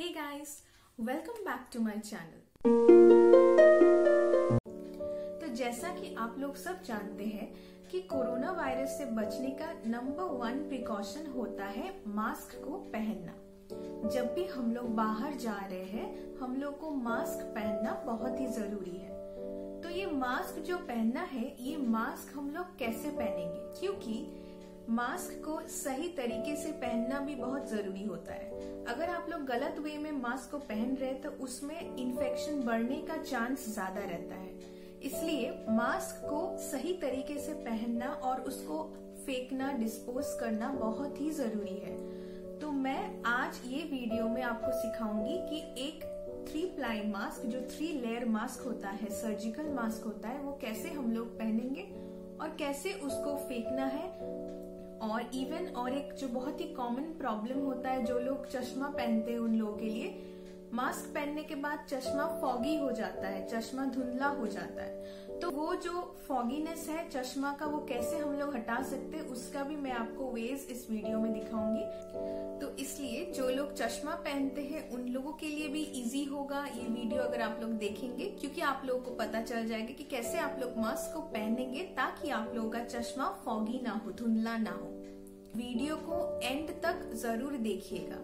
Hey guys welcome back to my channel तो जैसा कि आप लोग सब जानते हैं कि कोरोना वायरस से बचने का नंबर वन प्रिकॉशन होता है मास्क को पहनना। जब भी हम लोग बाहर जा रहे हैं, हम लोग को मास्क पहनना बहुत ही ज़रूरी है। तो ये मास्क जो पहनना है, ये मास्क हम लोग कैसे पहनेंगे? क्योंकि मास्क को सही तरीके से पहनना भी बहुत ज़रूरी होता है। अगर आप लोग गलत वे में मास्क को पहन रहे तो उसमें इन्फेक्शन बढ़ने का चांस ज़्यादा रहता है। इसलिए मास्क को सही तरीके से पहनना और उसको फेंकना डिस्पोज करना बहुत ही ज़रूरी है। तो मैं आज ये वीडियो में आपको सिखाऊँगी कि एक थ्री प्लाई मास्क जो थ्री लेयर मास्क होता है सर्जिकल मास्क होता है, वो कैसे हम लोग पहनेंगे और कैसे उसको फेंकना है और इवन और एक जो बहुत ही कॉमन प्रॉब्लम होता है, जो लोग चश्मा पहनते हैं उन लोगों के लिए मास्क पहनने के बाद चश्मा फॉगी हो जाता है, चश्मा धुंधला हो जाता है। तो वो जो फॉगीनेस है, चश्मा का वो कैसे हम लोग हटा सकते हैं, उसका भी मैं आपको वेज इस वीडियो में दिखाऊँगी। चश्मा पहनते हैं, उन लोगों के लिए भी इजी होगा ये वीडियो अगर आप लोग देखेंगे, क्योंकि आप लोगों को पता चल जाएगा कि कैसे आप लोग मास्क को पहनेंगे ताकि आप लोगों का चश्मा फॉगी ना हो, धुंधला ना हो। वीडियो को एंड तक ज़रूर देखिएगा।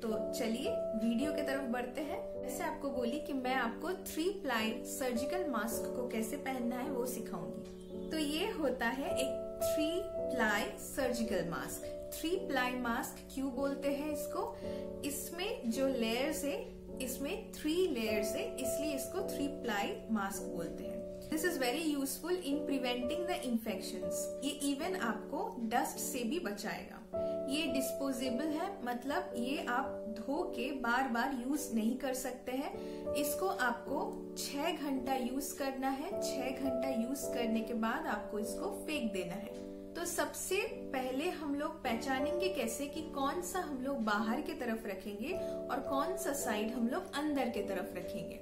तो चलिए वीडियो की तरफ़ बढ़ते हैं। ऐसे आपको बोली कि मैं आपको थ्री प्लाई सर्जिकल मास्क को कैसे पहनना है वो सिखाऊँगी। तो ये होता है एक three ply surgical mask three ply mask क्यों बोलते हैं इसको? इसमें जो लेयर्स है, इसमें थ्री लेयर्स है, इसलिए इसको थ्री प्लाई मास्क बोलते हैं. This is very useful in preventing the infection ये इवन आपको डस्ट से भी बचाएगा. ये डिस्पोजेबल है मतलब ये आप धो के बार बार यूज़ नहीं कर सकते हैं। इसको आपको छह घंटा यूज़ करना है। छह घंटा यूज़ करने के बाद आपको इसको फेंक देना है। तो सबसे पहले हम लोग पहचानेंगे कैसे कि कौन सा हम लोग बाहर की तरफ़ रखेंगे और कौन सा साइड हम लोग अंदर की तरफ़ रखेंगे।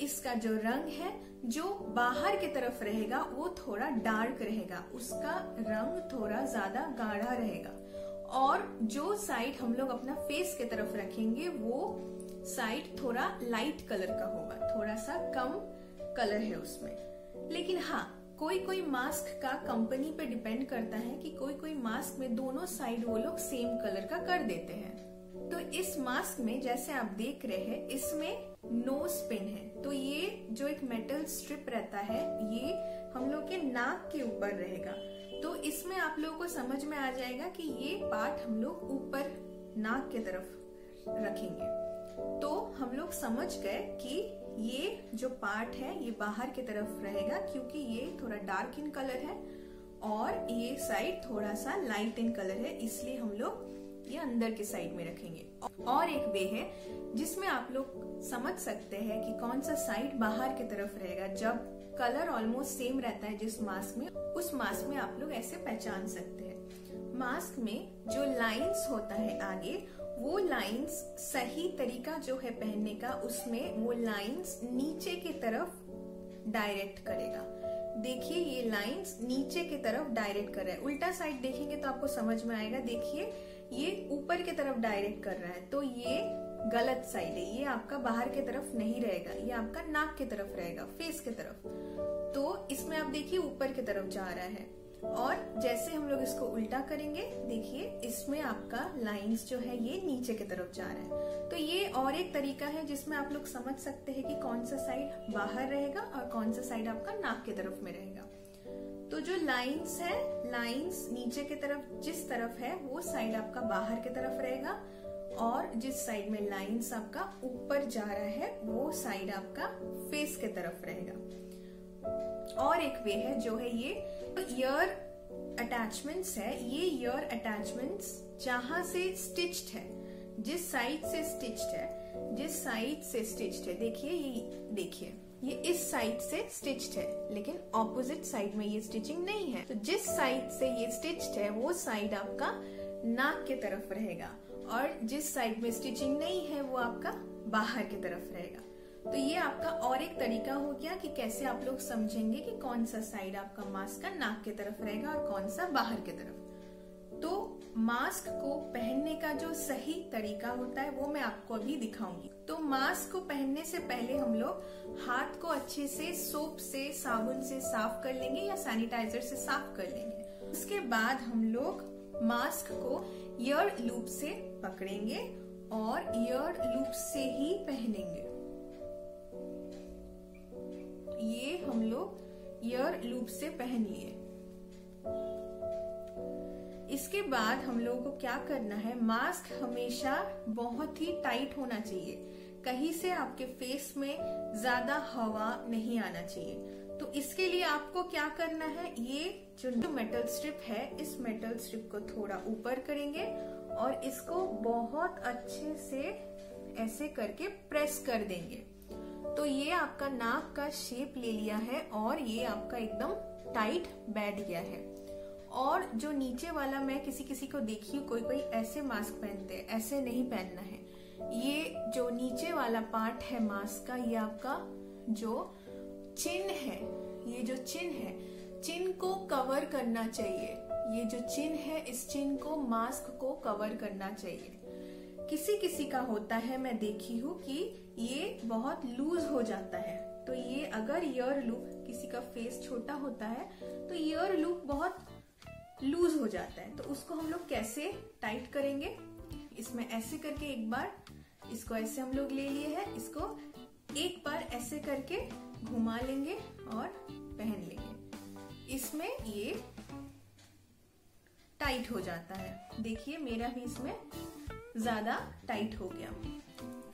इसका जो रंग है, जो बाहर की तरफ़ रहेगा, वो थोड़ा डार्क रहेगा। उसका रंग थोड़ा ज़्यादा गाढ़ा रहेगा। और जो साइड हम लोग अपना फेस की तरफ़ रखेंगे, वो साइड थोड़ा लाइट कलर का होगा। थोड़ा सा कम कलर है उसमें। लेकिन हाँ कोई कोई मास्क का कंपनी पे डिपेंड करता है कि कोई कोई मास्क में दोनों साइड वो लोग सेम कलर का कर देते हैं। तो इस मास्क में, जैसे आप देख रहे हैं, इसमें नोज़ पिन है। तो ये जो एक मेटल स्ट्रिप रहता है, ये हम लोग के नाक के ऊपर रहेगा। तो इसमें आप लोगों को समझ में आ जाएगा कि ये पार्ट हम लोग ऊपर नाक के तरफ़ रखेंगे। तो हम लोग समझ गए कि ये जो पार्ट है, ये बाहर की तरफ़ रहेगा क्योंकि ये थोड़ा डार्क इन कलर है और ये साइड थोड़ा सा लाइट इन कलर है, इसलिए हम लोग ये अंदर के साइड में रखेंगे। और एक वे है जिसमें आप लोग समझ सकते हैं कि कौन सा साइड बाहर की तरफ़ रहेगा। जब कलर ऑलमोस्ट सेम रहता है जिस मास्क में, उस मास्क में आप लोग ऐसे पहचान सकते हैं। मास्क में जो लाइंस होता है आगे, वो लाइंस सही तरीका जो है पहनने का, उसमें वो लाइंस नीचे की तरफ़ डायरेक्ट करेगा। देखिए, ये लाइंस नीचे की तरफ़ डायरेक्ट कर रहा है। उल्टा साइड देखेंगे तो आपको समझ में आएगा। देखिए, ये ऊपर की तरफ़ डायरेक्ट कर रहा है। तो ये गलत साइड है। ये आपका बाहर की तरफ़ नहीं रहेगा। ये आपका नाक की तरफ़ रहेगा फेस की तरफ़। तो इसमें आप देखिए, ऊपर की तरफ़ जा रहा है। और जैसे हम लोग इसको उल्टा करेंगे, देखिए, इसमें आपका लाइंस जो है ये नीचे की तरफ़ जा रहा है। तो ये और एक तरीका है जिसमें आप लोग समझ सकते हैं कि कौन सा साइड बाहर रहेगा और कौन सा साइड आपका नाक की तरफ़ में रहेगा। तो जो लाइंस है लाइंस नीचे की तरफ़, जिस तरफ़ है, वो साइड आपका बाहर की तरफ़ रहेगा और जिस साइड में लाइंस आपका ऊपर जा रहा है, वो साइड आपका फेस की तरफ़ रहेगा। और एक वे है जो है ये ईयर अटैचमेंट्स है। ये ईयर अटैचमेंट्स जहाँ से स्टिच्ड है। जिस साइड से स्टिच्ड है, जिस साइड से स्टिच्ड है, देखिए ये देखिए, ये इस साइड से स्टिच्ड है, लेकिन ऑपोजिट साइड में ये स्टिचिंग नहीं है। तो जिस साइड से ये स्टिच्ड है, वो साइड आपका नाक के तरफ़ रहेगा और जिस साइड में स्टिचिंग नहीं है, वो आपका बाहर की तरफ़ रहेगा। तो ये आपका और एक तरीका हो गया कि कैसे आप लोग समझेंगे कि कौन सा साइड आपका मास्क का नाक की तरफ़ रहेगा और कौन सा बाहर की तरफ़। तो मास्क को पहनने का जो सही तरीका होता है, वो मैं आपको अभी दिखाऊँगी। तो मास्क को पहनने से पहले हम लोग हाथ को अच्छे से सोप से, साबुन से साफ़ कर लेंगे या सैनिटाइजर से साफ़ कर लेंगे। उसके बाद हम लोग मास्क को ईयर लूप से पकड़ेंगे और ईयर लूप से ही पहनेंगे। ईयर लूप से पहन लिए इसके बाद हम लोगों को क्या करना है, मास्क हमेशा बहुत ही टाइट होना चाहिए। कहीं से आपके फेस में ज़्यादा हवा नहीं आना चाहिए। तो इसके लिए आपको क्या करना है, ये जो मेटल स्ट्रिप है, इस मेटल स्ट्रिप को थोड़ा ऊपर करेंगे और इसको बहुत अच्छे से ऐसे करके प्रेस कर देंगे। तो ये आपका नाक का शेप ले लिया है और ये आपका एकदम टाइट बैठ गया है। और जो नीचे वाला मैं किसी किसी को देखी हूँ कोई कोई ऐसे मास्क पहनते हैं, ऐसे नहीं पहनना है। ये जो नीचे वाला पार्ट है मास्क का, ये आपका जो चिन्ह है, ये जो चिन्ह है चिन्ह को कवर करना चाहिए। ये जो चिन्ह है, इस चिन्ह को मास्क को कवर करना चाहिए। किसी किसी का होता है, मैं देखी हूँ कि ये बहुत लूज हो जाता है। तो ये अगर ईयर लूप किसी का फेस छोटा होता है तो ईयर लूप बहुत लूज हो जाता है। तो उसको हम लोग कैसे टाइट करेंगे? इसमें ऐसे करके एक बार, इसको ऐसे हम लोग ले लिए हैं, इसको एक बार ऐसे करके घुमा लेंगे और पहन लेंगे। इसमें ये टाइट हो जाता है। देखिए, मेरा भी इसमें ज़्यादा टाइट हो गया।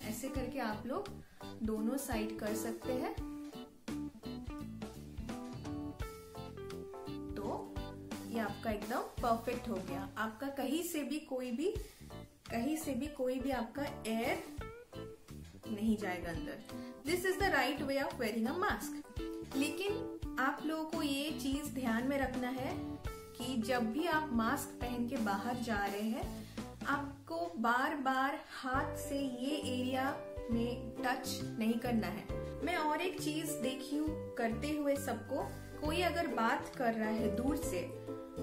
ऐसे करके आप लोग दोनों साइड कर सकते हैं। तो ये आपका एकदम परफेक्ट हो गया। आपका कहीं से भी कोई भी, कहीं से भी कोई भी आपका एयर नहीं जाएगा अंदर। This is the right way of wearing a mask लेकिन आप लोगों को ये चीज़ ध्यान में रखना है कि जब भी आप मास्क पहन के बाहर जा रहे हैं आपको बार बार हाथ से ये एरिया में टच नहीं करना है। मैं और एक चीज़ देखी हूँ करते हुए सबको। कोई अगर बात कर रहा है दूर से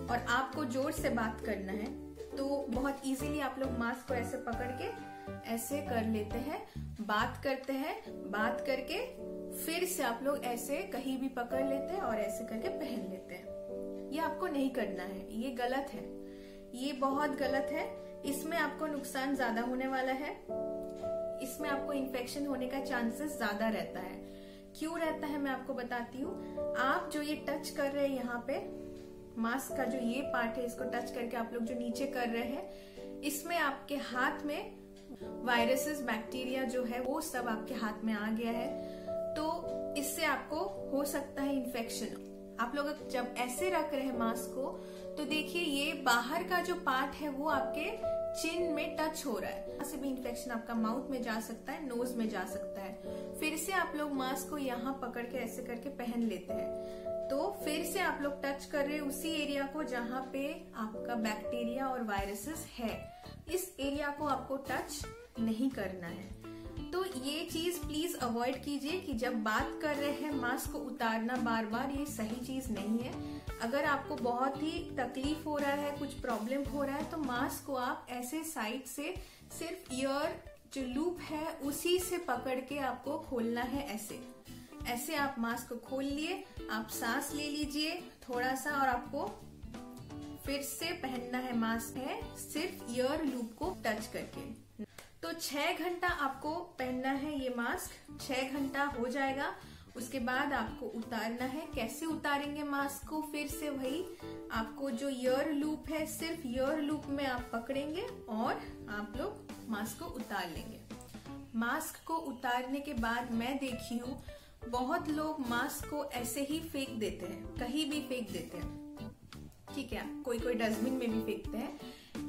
और आपको ज़ोर से बात करना है तो बहुत इजीली आप लोग मास्क को ऐसे पकड़ के ऐसे कर लेते हैं। बात करते हैं, बात करके फिर से आप लोग ऐसे कहीं भी पकड़ लेते हैं और ऐसे करके पहन लेते हैं। ये आपको नहीं करना है, ये गलत है। ये बहुत गलत है। इसमें आपको नुकसान ज़्यादा होने वाला है। इसमें आपको इन्फेक्शन होने का चांसेस ज़्यादा रहता है। क्यों रहता है मैं आपको बताती हूँ। आप जो ये टच कर रहे हैं यहाँ पे मास्क का जो ये पार्ट है, इसको टच करके आप लोग जो नीचे कर रहे हैं, इसमें आपके हाथ में वायरसेस बैक्टीरिया जो है, वो सब आपके हाथ में आ गया है। तो इससे आपको हो सकता है इन्फेक्शन आप लोग जब ऐसे रख रहे हैं मास्क को तो देखिए, ये बाहर का जो पार्ट है, वो आपके चिन में टच हो रहा है। से भी इन्फेक्शन आपका माउथ में जा सकता है नोज़ में जा सकता है। फिर से आप लोग मास्क को यहाँ पकड़ के ऐसे करके पहन लेते हैं। तो फिर से आप लोग टच कर रहे उसी एरिया को जहाँ पे आपका बैक्टीरिया और वायरसेस है। इस एरिया को आपको टच नहीं करना है। तो ये चीज़ प्लीज़ अवॉइड कीजिए कि जब बात कर रहे हैं मास्क को उतारना बार बार ये सही चीज़ नहीं है। अगर आपको बहुत ही तकलीफ़ हो रहा है, कुछ प्रॉब्लम हो रहा है तो मास्क को आप ऐसे साइड से सिर्फ़ ईयर जो लूप है, उसी से पकड़ के आपको खोलना है ऐसे। ऐसे आप मास्क खोल लिए, आप सांस ले लीजिए थोड़ा सा और आपको फिर से पहनना है मास्क है, सिर्फ़ ईयर लूप को टच करके। छह घंटा आपको पहनना है ये मास्क छह घंटा हो जाएगा। उसके बाद आपको उतारना है। कैसे उतारेंगे मास्क को? फिर से वही आपको जो ईयर लूप है, सिर्फ़ ईयर लूप में आप पकड़ेंगे और आप लोग मास्क को उतार लेंगे। मास्क को उतारने के बाद मैं देखी हूँ, बहुत लोग मास्क को ऐसे ही फेंक देते हैं, कहीं भी फेंक देते हैं। ठीक है कोई कोई डस्टबिन में भी फेंकते हैं।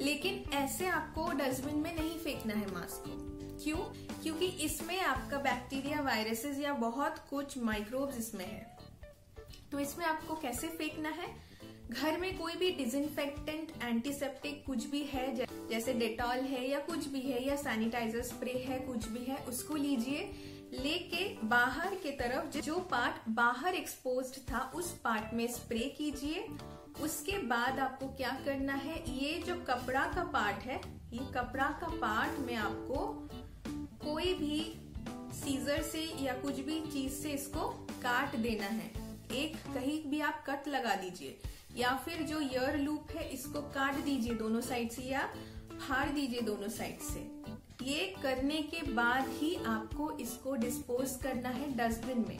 लेकिन ऐसे आपको डस्टबिन में नहीं फेंकना है मास्क को। क्यों? क्योंकि इसमें आपका बैक्टीरिया वायरसेस या बहुत कुछ माइक्रोब्स इसमें है। तो इसमें आपको कैसे फेंकना है? घर में कोई भी डिजिनफेक्टेंट एंटीसेप्टिक कुछ भी है जैसे डेटॉल है या कुछ भी है, या सैनिटाइजर स्प्रे है, कुछ भी है, उसको लीजिए। लेके बाहर के तरफ़ जो पार्ट बाहर एक्सपोज था, उस पार्ट में स्प्रे कीजिए। उसके बाद आपको क्या करना है? ये जो कपड़ा का पार्ट है, ये कपड़ा का पार्ट में आपको कोई भी सीजर से या कुछ भी चीज़ से इसको काट देना है। एक, कहीं भी आप कट लगा दीजिए, या फिर जो ईयर लूप है, इसको काट दीजिए दोनों साइड से या फाड़ दीजिए दोनों साइड से। ये करने के बाद ही आपको इसको डिस्पोज करना है डस्टबिन में।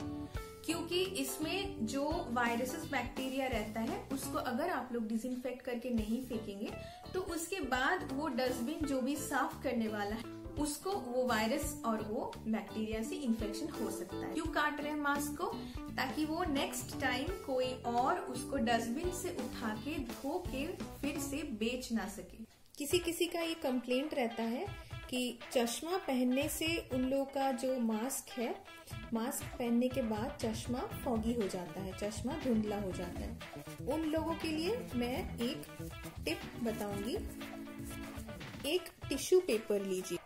क्योंकि इसमें जो वायरसेस बैक्टीरिया रहता है, उसको अगर आप लोग डिसइंफेक्ट करके नहीं फेंकेंगे तो उसके बाद वो डस्टबिन जो भी साफ़ करने वाला है, उसको वो वायरस और वो बैक्टीरिया से इन्फेक्शन हो सकता है। क्यों काट रहे हैं मास्क को, ताकि वो नेक्स्ट टाइम कोई और उसको डस्टबिन से उठा के धो के फिर से बेच ना सके। किसी किसी का ये कंप्लेंट रहता है कि चश्मा पहनने से उन लोगों का जो मास्क है मास्क पहनने के बाद चश्मा फॉगी हो जाता है, चश्मा धुंधला हो जाता है। उन लोगों के लिए मैं एक टिप बताऊँगी। एक टिश्यू पेपर लीजिए।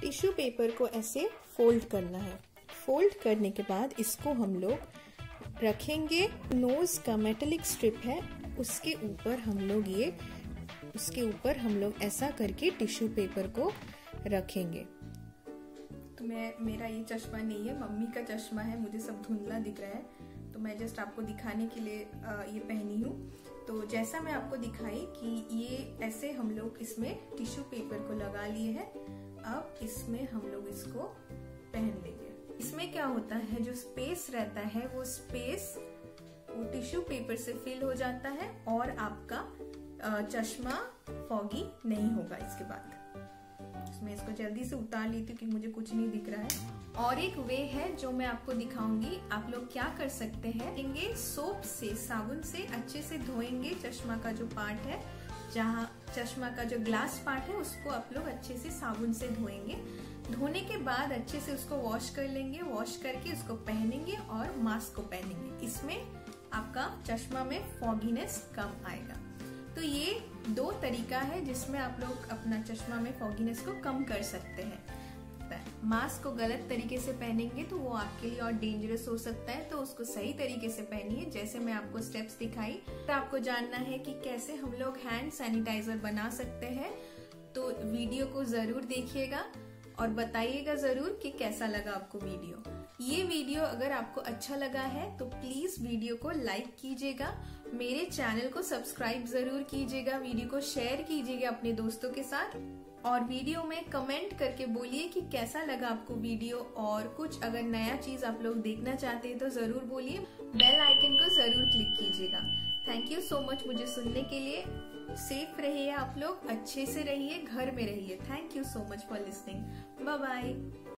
टिश्यू पेपर को ऐसे फोल्ड करना है। फोल्ड करने के बाद इसको हम लोग रखेंगे। नोज़ का मेटेलिक स्ट्रिप है, उसके ऊपर हम लोग ये, उसके ऊपर हम लोग ऐसा करके टिश्यू पेपर को रखेंगे। तो मैं, मेरा ये चश्मा नहीं है, मम्मी का चश्मा है, मुझे सब धुंधला दिख रहा है। तो मैं जस्ट आपको दिखाने के लिए ये पहनी हूँ। तो जैसा मैं आपको दिखाई कि ये ऐसे हम लोग इसमें टिश्यू पेपर को लगा लिए हैं, अब इसमें हम लोग इसको पहन लेंगे। इसमें क्या होता है, जो स्पेस रहता है, वो स्पेस वो टिश्यू पेपर से फिल हो जाता है और आपका चश्मा फॉगी नहीं होगा इसके बाद। मैं इसको जल्दी से उतार लेती हूँ कि मुझे कुछ नहीं दिख रहा है। और एक वे है जो मैं आपको दिखाऊँगी। आप लोग क्या कर सकते हैं? सोप से, साबुन से अच्छे से धोएँगे चश्मा का जो पार्ट है, जहाँ चश्मा का जो ग्लास पार्ट है, उसको आप लोग अच्छे से साबुन से धोएँगे। धोने के बाद अच्छे से उसको वॉश कर लेंगे। वॉश करके उसको पहनेंगे और मास्क को पहनेंगे। इसमें आपका चश्मा में फॉगीनेस कम आएगा। तो ये दो तरीका है जिसमें आप लोग अपना चश्मा में फॉगीनेस को कम कर सकते हैं। मास्क को गलत तरीके से पहनेंगे तो वो आपके लिए और डेंजरस हो सकता है तो उसको सही तरीके से पहनिए, जैसे मैं आपको स्टेप्स दिखाई। तो आपको जानना है कि कैसे हम लोग हैंड सैनिटाइजर बना सकते हैं तो वीडियो को ज़रूर देखिएगा और बताइएगा ज़रूर कि कैसा लगा आपको वीडियो ये वीडियो अगर आपको अच्छा लगा है तो प्लीज़ वीडियो को लाइक कीजिएगा, मेरे चैनल को सब्सक्राइब ज़रूर कीजिएगा, वीडियो को शेयर कीजिएगा अपने दोस्तों के साथ, और वीडियो में कमेंट करके बोलिए कि कैसा लगा आपको वीडियो, और कुछ अगर नया चीज़ आप लोग देखना चाहते हैं तो ज़रूर बोलिए बेल आइकन को ज़रूर क्लिक कीजिएगा। थैंक यू सो मच मुझे सुनने के लिए। सेफ़ रहिए आप लोग, अच्छे से रहिए, घर में रहिए। Thank you so much for listening bye bye